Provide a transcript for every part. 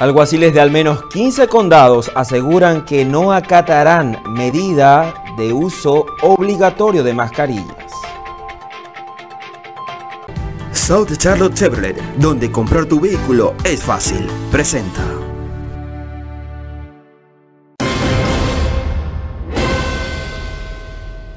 Alguaciles de al menos 15 condados aseguran que no acatarán medida de uso obligatorio de mascarillas. South Charlotte Chevrolet, donde comprar tu vehículo es fácil. Presenta.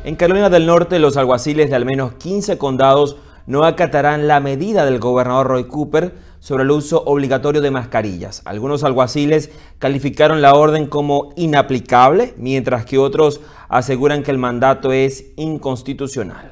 En Carolina del Norte, los alguaciles de al menos 15 condados no acatarán la medida del gobernador Roy Cooper sobre el uso obligatorio de mascarillas. Algunos alguaciles calificaron la orden como inaplicable, mientras que otros aseguran que el mandato es inconstitucional.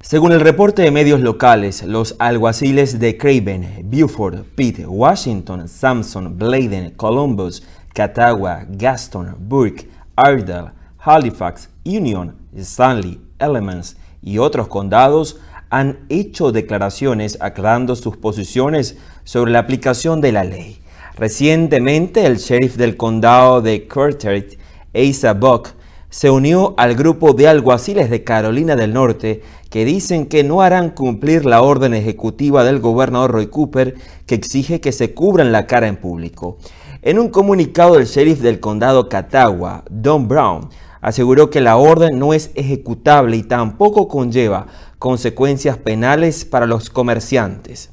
Según el reporte de medios locales, los alguaciles de Craven, Beaufort, Pitt, Washington, Sampson, Bladen, Columbus, Catawba, Gaston, Burke, Ardell, Halifax, Union, Stanley, Elements y otros condados han hecho declaraciones aclarando sus posiciones sobre la aplicación de la ley. Recientemente, el sheriff del condado de Carteret, Asa Buck, se unió al grupo de alguaciles de Carolina del Norte que dicen que no harán cumplir la orden ejecutiva del gobernador Roy Cooper que exige que se cubran la cara en público. En un comunicado, el sheriff del condado Catawba, Don Brown, aseguró que la orden no es ejecutable y tampoco conlleva consecuencias penales para los comerciantes.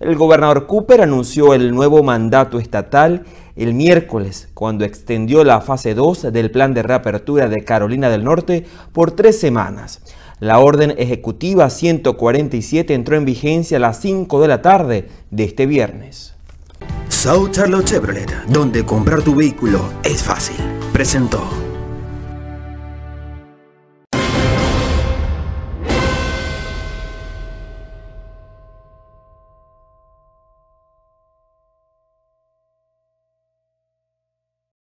El gobernador Cooper anunció el nuevo mandato estatal el miércoles cuando extendió la fase 2 del plan de reapertura de Carolina del Norte por tres semanas. La orden ejecutiva 147 entró en vigencia a las 5 de la tarde de este viernes. South Charlotte Chevrolet, donde comprar tu vehículo es fácil, presentó.